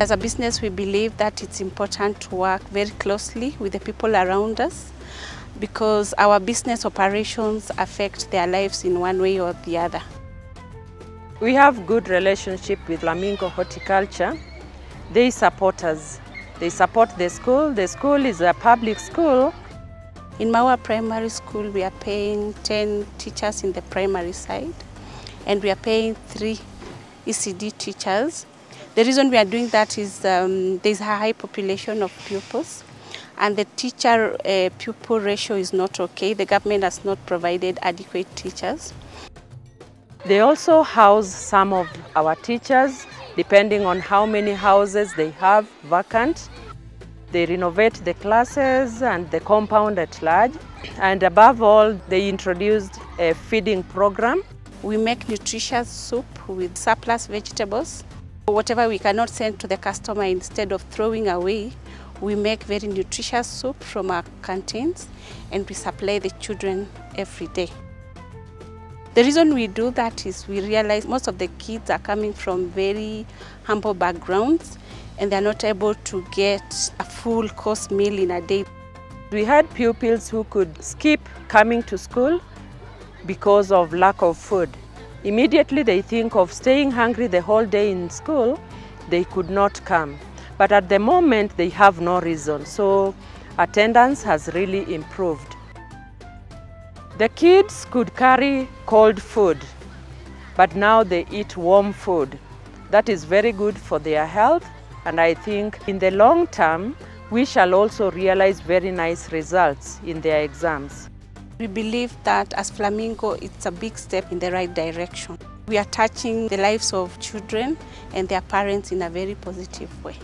As a business, we believe that it's important to work very closely with the people around us because our business operations affect their lives in one way or the other. We have good relationship with Flamingo Horticulture. They support us. They support the school. The school is a public school. In Mawa Primary School, we are paying 10 teachers in the primary side and we are paying three ECD teachers. The reason we are doing that is um, there's a high population of pupils and the teacher uh, pupil ratio is not okay. The government has not provided adequate teachers. They also house some of our teachers depending on how many houses they have vacant. They renovate the classes and the compound at large. And above all, they introduced a feeding program. We make nutritious soup with surplus vegetables. Whatever we cannot send to the customer instead of throwing away, we make very nutritious soup from our canteens and we supply the children every day. The reason we do that is we realize most of the kids are coming from very humble backgrounds and they're not able to get a full course meal in a day. We had pupils who could skip coming to school because of lack of food. Immediately they think of staying hungry the whole day in school, they could not come. But at the moment they have no reason, so attendance has really improved. The kids could carry cold food, but now they eat warm food. That is very good for their health, and I think in the long term, we shall also realize very nice results in their exams. We believe that as Flamingo, it's a big step in the right direction. We are touching the lives of children and their parents in a very positive way.